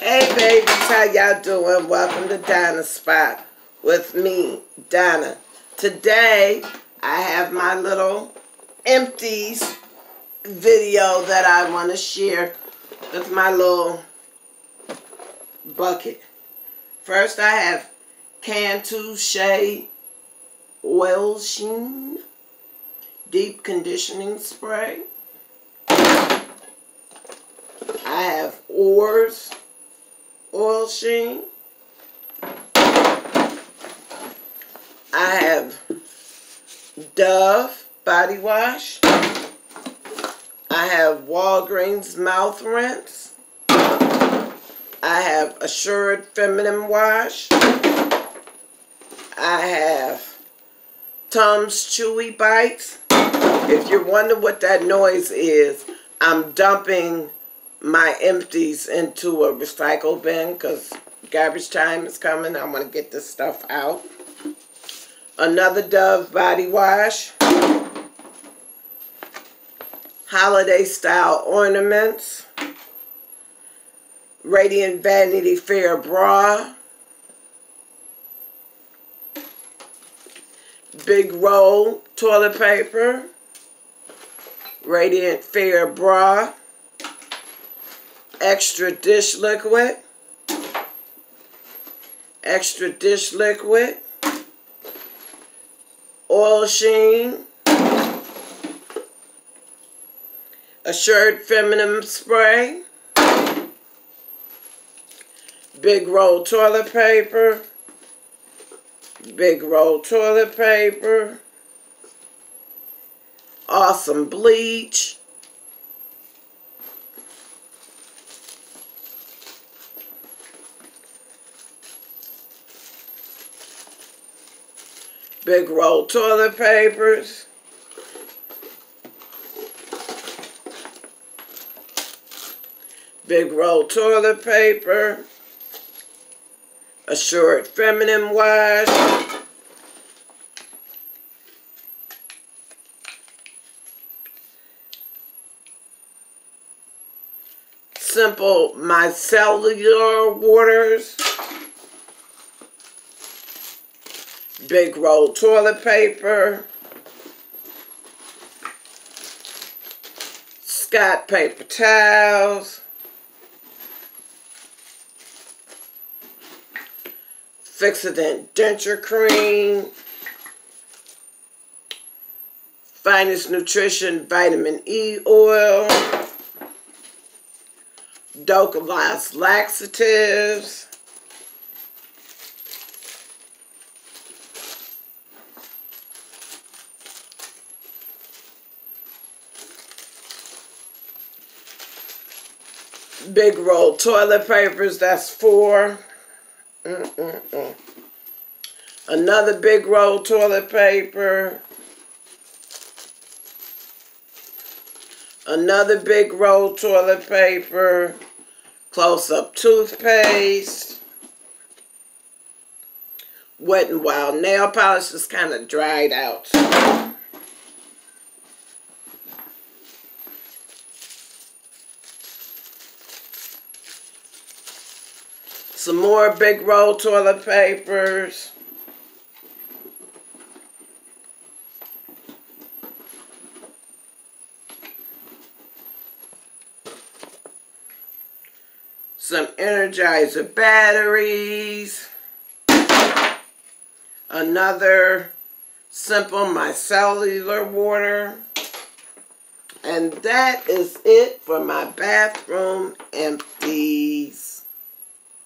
Hey babies, how y'all doing? Welcome to Donna's Spot with me, Donna. Today, I have my little empties video that I want to share with my little bucket. First, I have Cantu Shea Oil Sheen Deep Conditioning Spray. I have Oars Oil Sheen. I have Dove Body Wash. I have Walgreens Mouth Rinse. I have Assured Feminine Wash. I have Tums Chewy Bites. If you're wondering what that noise is, I'm dumping my empties into a recycle bin because garbage time is coming. I want to get this stuff out. Another Dove body wash. Holiday style ornaments. Radiant Vanity Fair bra. Big roll toilet paper. Radiant Fair bra extra dish liquid, extra dish liquid, oil sheen, assured feminine spray, big roll toilet paper, big roll toilet paper, awesome bleach, big roll toilet papers. Big roll toilet paper. Assured feminine wash. Simple micellar waters. Big roll toilet paper, Scott paper towels, Fixodent denture cream, Finest Nutrition Vitamin E oil, Docalast laxatives, big roll toilet papers. That's four. Mm -mm -mm. Another big roll toilet paper. Another big roll toilet paper. Close-up toothpaste. Wet and Wild nail polish is kind of dried out. Some more big roll toilet papers. Some Energizer batteries. Another simple micellar water. And that is it for my bathroom empties.